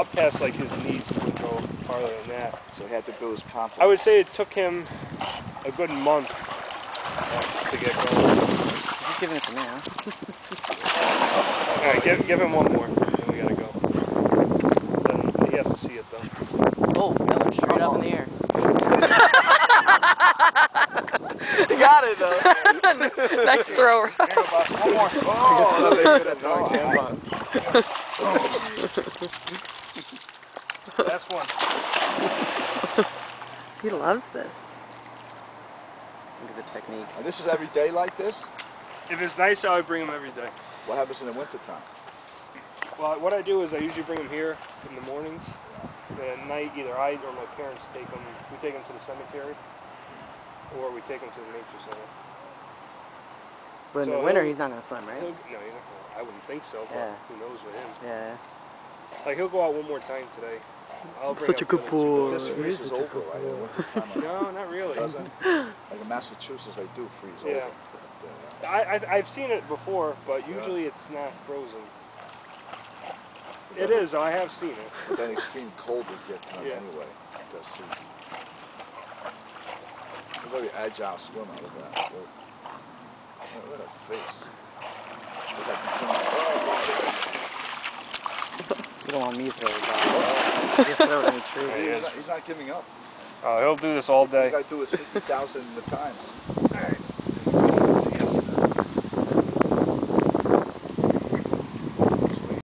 up past like his knees, wouldn't go farther than that. So he had to build his confidence. I would say it took him a good month uh, to get going. He's giving it to me, huh? All right, give, give him one more, then we gotta go. Then he has to see it though. Oh, that went straight up in the air. got it though. nice throw. Here, one more. Oh, they could have No, I done can't. Last one. He loves this. Look at the technique. And this is every day like this? If it's nice, I would bring him every day. What happens in the wintertime? Well, what I do is I usually bring him here in the mornings. And at night, either I or my parents take him. We take him to the cemetery, or we take him to the nature center. But in So the winter, he's not gonna swim, right? No, you're not gonna, I wouldn't think so, but Yeah. who knows with him. Yeah. Like he'll go out one more time today. I'll bring Such a good to the- boy. This freezes over, right? In No, not really. Like in Massachusetts, they do freeze Yeah. over. I, I, I've seen it before, but usually it's not frozen. It is, I have seen it. But then extreme cold would get to them Yeah. anyway. Does see. A very agile swimmer. Look at that. Look, look at that face. Looks like he's doing- You don't want me to throw it down. Just throw it in the tree. He's, not, he's not giving up. Uh, he'll do this all day. This day. guy do his 50,000 times.